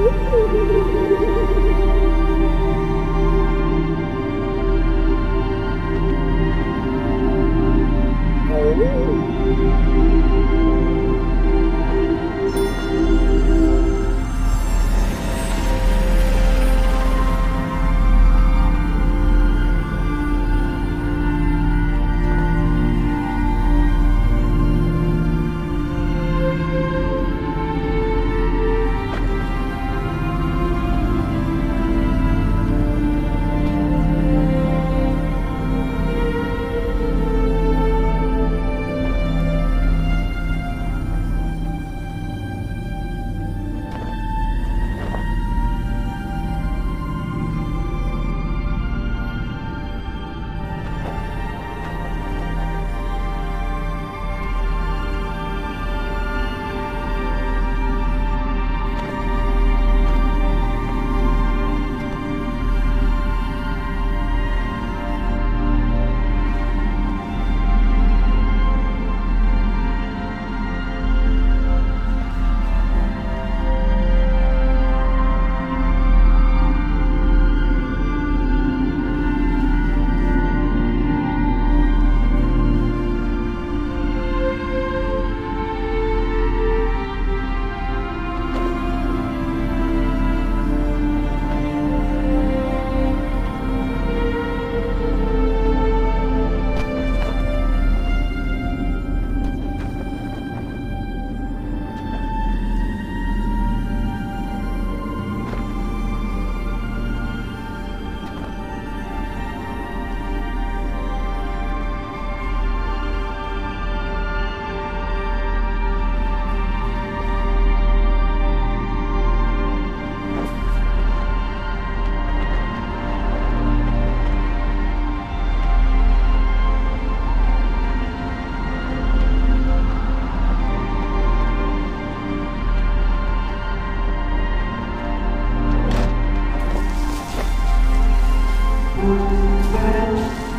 Uhum. Thank you.